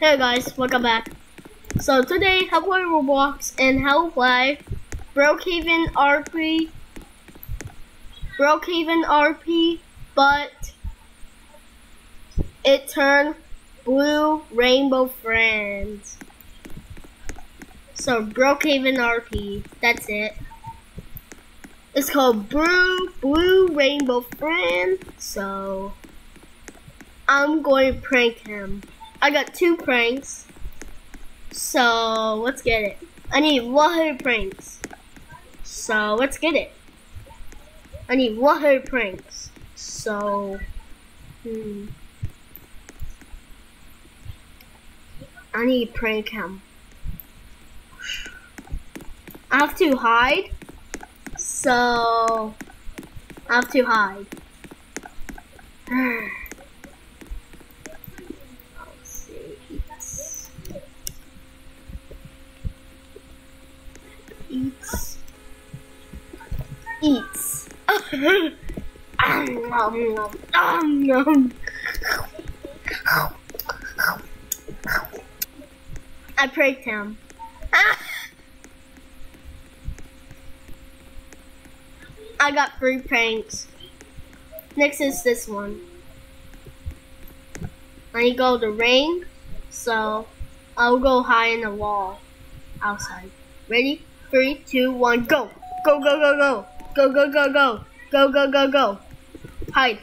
Hey guys, welcome back. So today, how play Roblox and how play Brookhaven RP, Brookhaven RP, but it turned Blue Rainbow Friends. So Brookhaven RP, that's it. It's called Blue Blue Rainbow Friend. So I'm going to prank him. I got two pranks. So let's get it. I need 100 pranks. So let's get it. I need 100 pranks. So, hmm. I need prank him. I have to hide. So, I have to hide. I pranked him. Ah! I got three pranks. Next is this one. I need go to rain, so I'll go high in the wall outside. Ready? Three, two, one, go! Go, go, go, go! Go, go, go, go! Go, go, go, go! Hide.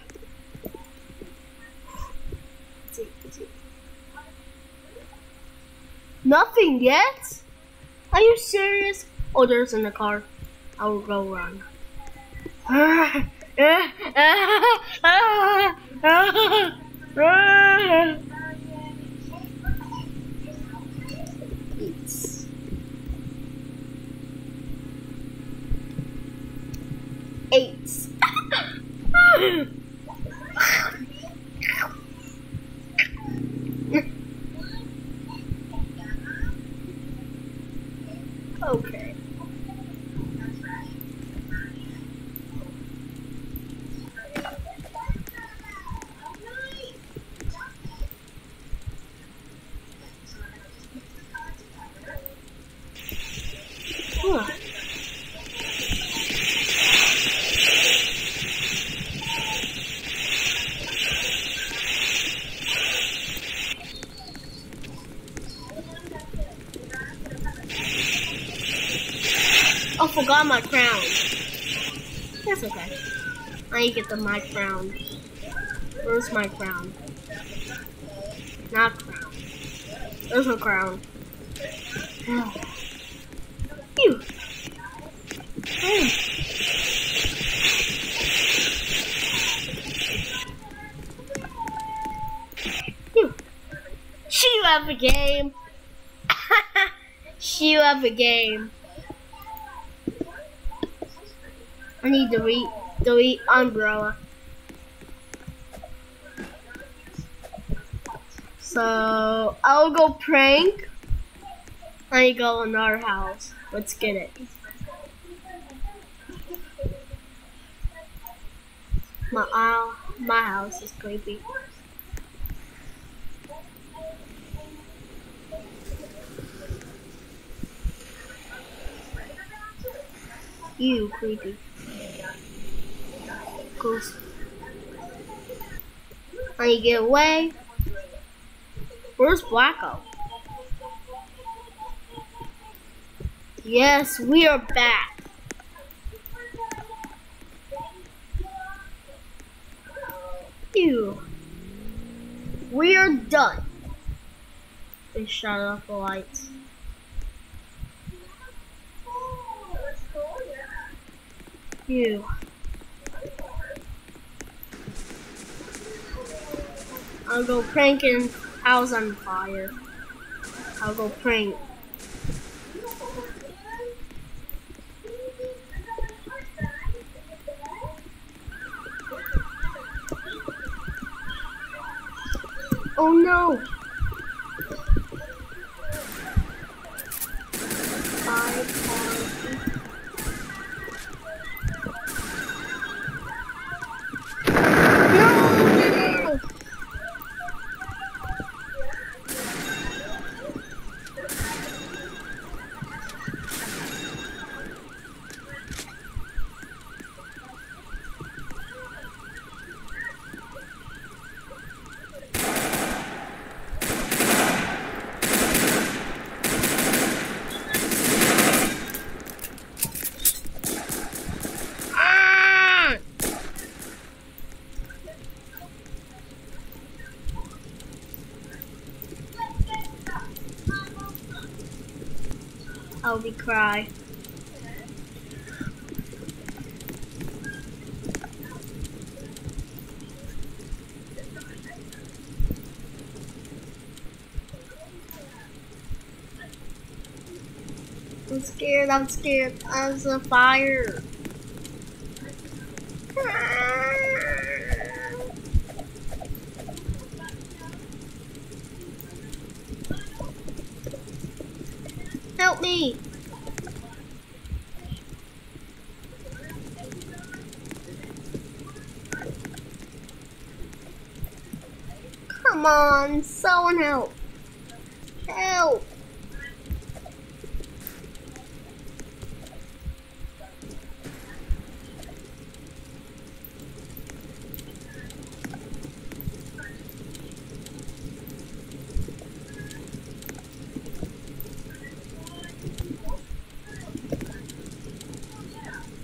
Nothing yet? Are you serious? Oh, there's in the car. I will go run. Eats. Eight. okay. Huh. I forgot my crown. That's okay. I need to get the my crown. Where's my crown? Not crown. There's no crown. Phew. Phew. She left the game. she left the game. I need to delete delete umbrella. So I'll go prank. I go in our house. Let's get it. My uh, my house is creepy. You creepy. I need to get away. Where's Blacko? Yes, we are back. Ew. We are done. They shut off the lights. Ew. I'll go pranking house on fire. I'll go prank. Oh no! Five, No! I'll be cry. I'm scared, I'm scared. I'm fire. Help me! Come on, someone help! Help!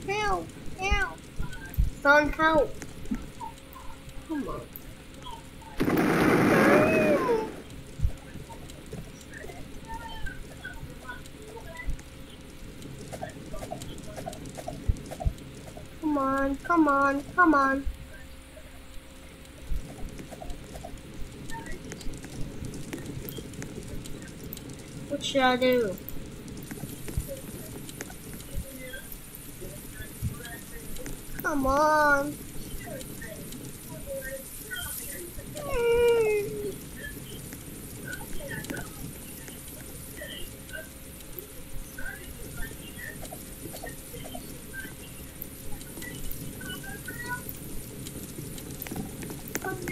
Help! Help! Someone help! Come on. Come on, come on, come on. What should I do? Come on. Mm. Put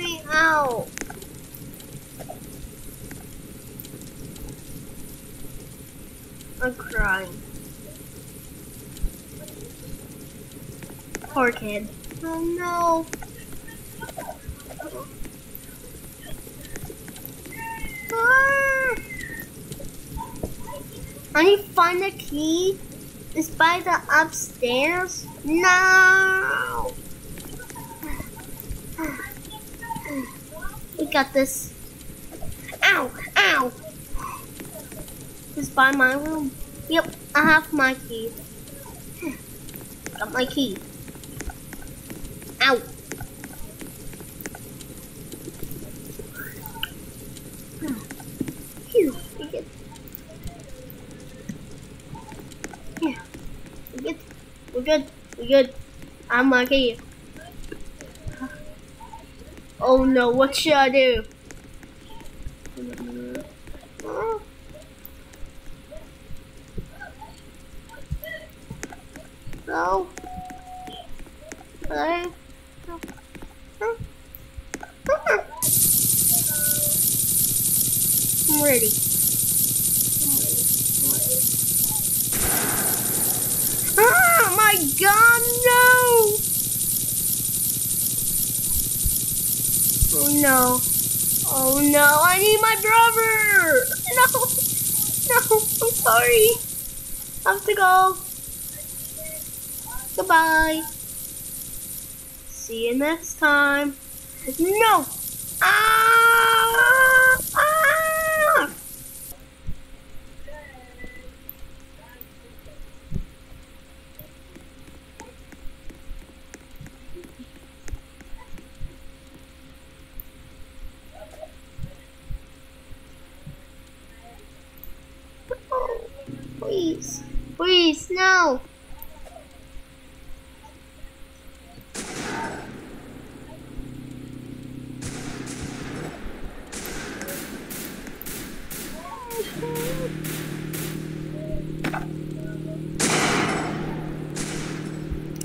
I'm crying. Poor kid. Oh no. Ah. I need to find the key. It's by the upstairs. No. Got this. Ow! Ow! It's by my room. Yep, I have my key. Got my key. Ow! We get. Yeah, we get. We're good. We're good. I'm key. Oh no, what should I do? No. Hello? I'm ready. I'm ready. I'm ready. Oh my god, no! Oh no. Oh no, I need my brother! No! No, I'm sorry. I have to go. Goodbye. See you next time. No! Please. No.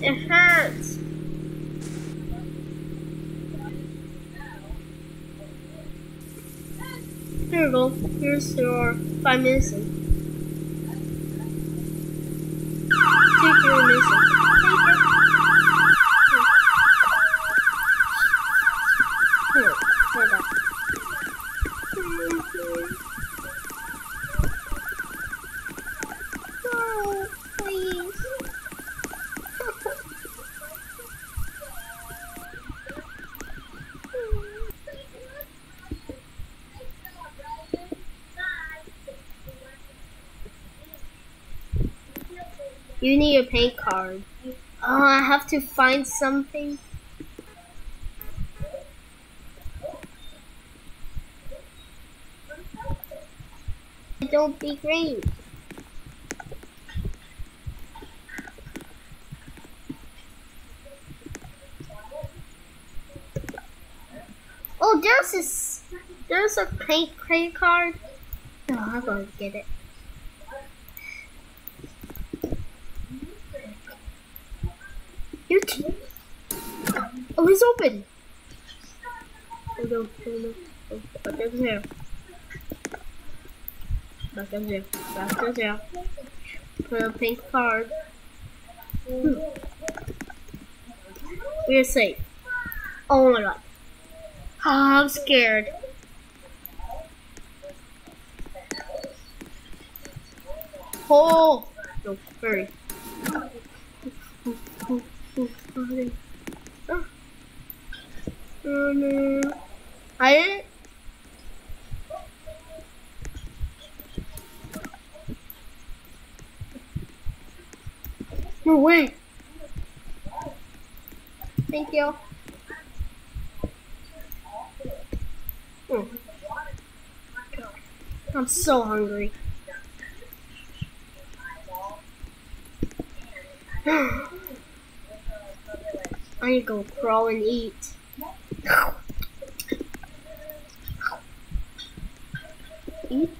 It hurts. Here you go. Here's your five minutes. Take your missing. Take it. Here, hold on. No, please. You need a paint card. Oh, I have to find something. Don't be green. Oh, there's this. There's a paint credit card. No, I'm gonna get it. You can. Oh, it's open. Oh no, oh no. Oh, back in here. Back in here. Back in here. Put a pink card. Hmm. We're safe. Oh my god. Oh, I'm scared. Oh! No, hurry. Oh no. I No way. Thank you. Mm. I'm so hungry. I need to go crawl and eat. Eat.